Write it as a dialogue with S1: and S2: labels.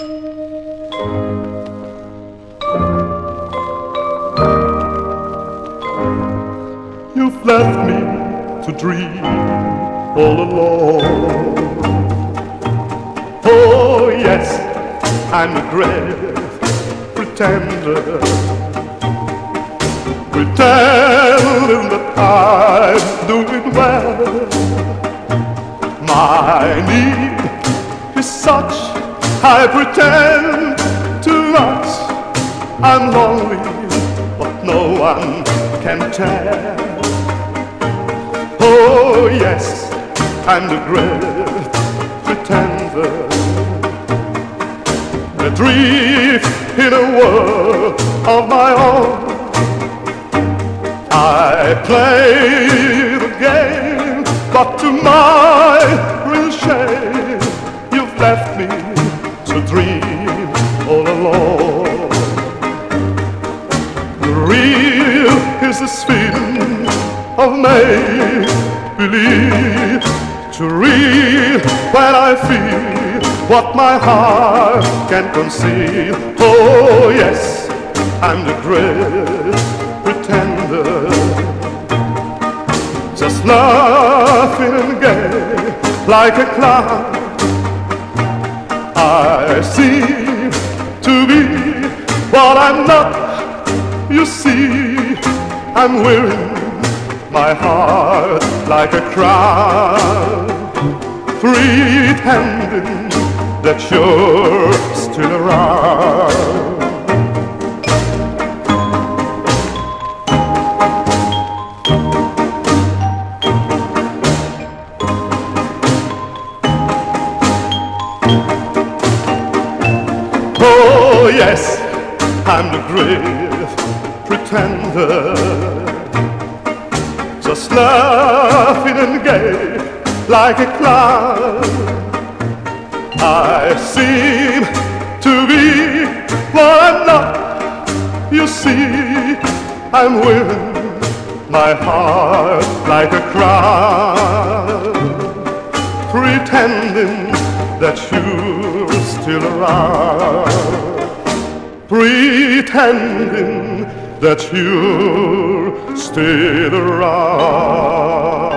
S1: You've left me to dream all alone. Oh, yes, I'm a great pretender. Pretending that I'm doing well. My need is such, I pretend too much. I'm lonely, but no one can tell. Oh yes, I'm the great pretender. Adrift in a world of my own. I play the game, but to my The real is this feeling of make believe too real when I feel what my heart can conceal. Oh yes, I'm the great pretender, just laughing and gay like a clown. I seem to be what I'm not. You see, I'm wearing my heart like a crown, pretending that you're still around. Yes, I'm the great pretender just laughing and gay like a clown. I seem to be what I'm not. You see, I'm wearing my heart like a crown, pretending that you're still around, pretending that you're still around.